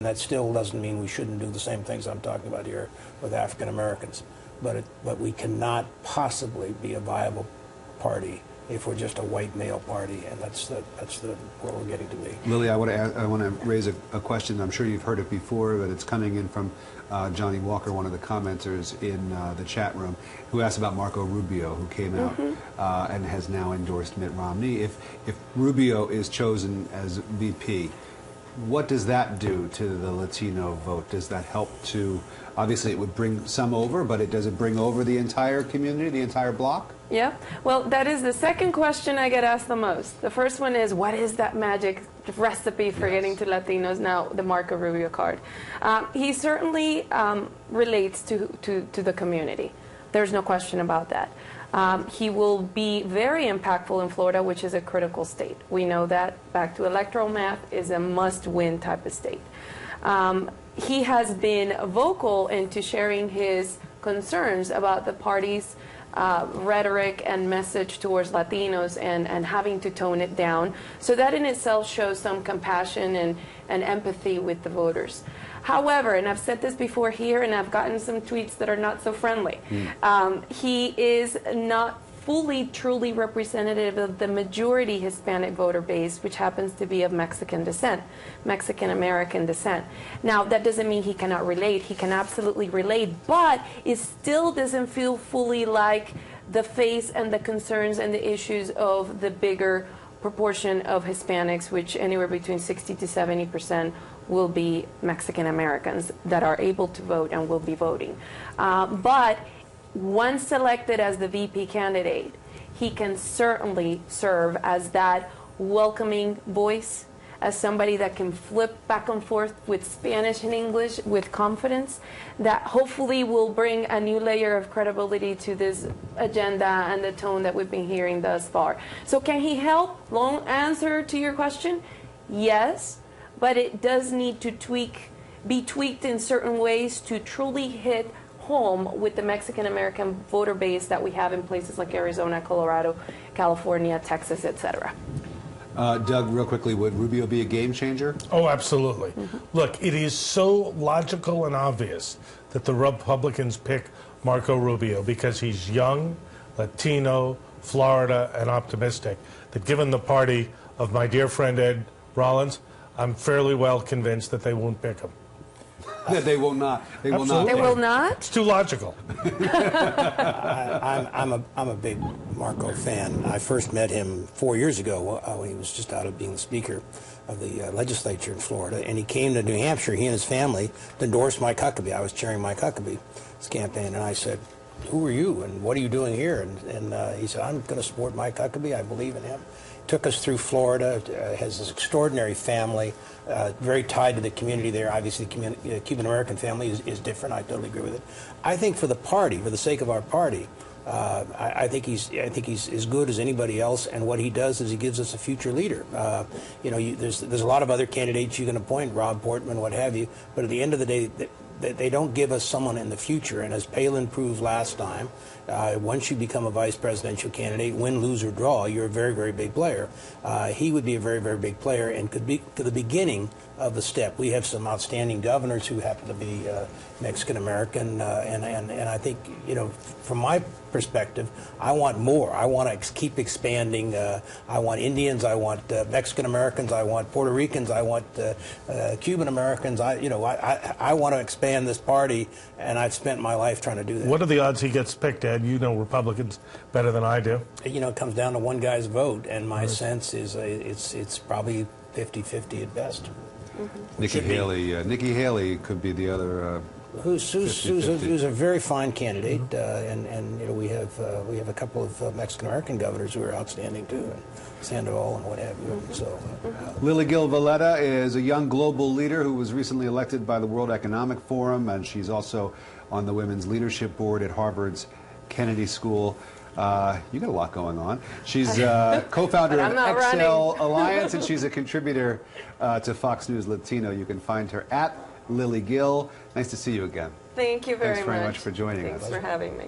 That still doesn't mean we shouldn't do the same things I'm talking about here with African Americans. But, it, but we cannot possibly be a viable party if we're just a white male party, and that's the, that's the, where we're getting to be. Lili, I want to ask, I want to raise a, a question. I'm sure you've heard it before, but it's coming in from uh, Johnny Walker, one of the commenters in uh, the chat room, who asked about Marco Rubio, who came out uh, and has now endorsed Mitt Romney. If if Rubio is chosen as VP, what does that do to the Latino vote? Does that help to? Obviously, it would bring some over, but it does it bring over the entire community, the entire block? Yeah. Well, that is the second question I get asked the most. The first one is, what is that magic recipe for getting to Latinos now, the Marco Rubio card? Um, he certainly um, relates to, to, to the community. There's no question about that. Um, he will be very impactful in Florida, which is a critical state. We know that. Back to electoral math is a must-win type of state. Um, he has been vocal into sharing his concerns about the party's uh, rhetoric and message towards Latinos and, and having to tone it down. So that in itself shows some compassion and, and empathy with the voters. However, and I've said this before here, and I've gotten some tweets that are not so friendly, um, he is not fully, truly representative of the majority Hispanic voter base, which happens to be of Mexican descent, Mexican American descent. Now, that doesn't mean he cannot relate. He can absolutely relate, but it still doesn't feel fully like the face and the concerns and the issues of the bigger proportion of Hispanics, which anywhere between 60 to 70 percent will be Mexican Americans that are able to vote and will be voting. Uh, but once selected as the VP candidate, he can certainly serve as that welcoming voice, as somebody that can flip back and forth with Spanish and English with confidence, that hopefully will bring a new layer of credibility to this agenda and the tone that we've been hearing thus far. So, can he help? Long answer to your question yes, but it does need to tweak, be tweaked in certain ways to truly hit home with the Mexican American voter base that we have in places like Arizona, Colorado, California, Texas, etc. Uh, Doug, real quickly, would Rubio be a game changer? Oh, absolutely. Look, it is so logical and obvious that the Republicans pick Marco Rubio because he's young, Latino, Florida, and optimistic. That given the party of my dear friend Ed Rollins, I'm fairly well convinced that they won't pick him. That they will not. They will not. They will not? It's too logical. I, I'm, I'm, a, I'm a big Marco fan. I first met him four years ago when he was just out of being the Speaker of the uh, legislature in Florida, and he came to New Hampshire, he and his family, to endorse Mike Huckabee. I was chairing Mike Huckabee's campaign, and I said, who are you, and what are you doing here? And, and uh, he said, I'm going to support Mike Huckabee. I believe in him. Took us through Florida, uh, has this extraordinary family, uh, very tied to the community there. Obviously, the uh, Cuban American family is, is different. I totally agree with it. I think for the party, for the sake of our party, uh, I, I think he's I think he's as good as anybody else, and what he does is he gives us a future leader. Uh, you know, you, there's there's a lot of other candidates you can appoint, Rob Portman, what have you, but at the end of the day. Th- they, they don't give us someone in the future, and as Palin proved last time, uh, once you become a vice presidential candidate, win, lose, or draw, you're a very, very big player. Uh, he would be a very, very big player and could be to the beginning of the step. We have some outstanding governors who happen to be uh, Mexican American, uh, and, and, and I think, you know, from my perspective, I want more. I want to ex- keep expanding. Uh, I want Indians, I want uh, Mexican Americans, I want Puerto Ricans, I want uh, uh, Cuban Americans. I, you know, I, I, I want to expand this party, and I've spent my life trying to do that. What are the odds he gets picked, Ed? You know Republicans better than I do. you know, it comes down to one guy's vote, and my sense is uh, it's it's probably 50-50 at best. Nikki Should be. Haley. Uh, Nikki Haley could be the other. Uh, Who's who's, who's, a, 50-50. who's a very fine candidate, uh, and and you know we have uh, we have a couple of uh, Mexican American governors who are outstanding too, and Sandoval and what have you. So. Uh, Lili Gil Valletta is a young global leader who was recently elected by the World Economic Forum, and she's also on the Women's Leadership Board at Harvard's Kennedy School. Uh, you got a lot going on. She's uh, co-founder of XL running. Alliance, and she's a contributor uh, to Fox News Latino. You can find her at Lili Gil. Nice to see you again. Thank you very Thanks very much. much for joining Thanks us. Thanks for having me.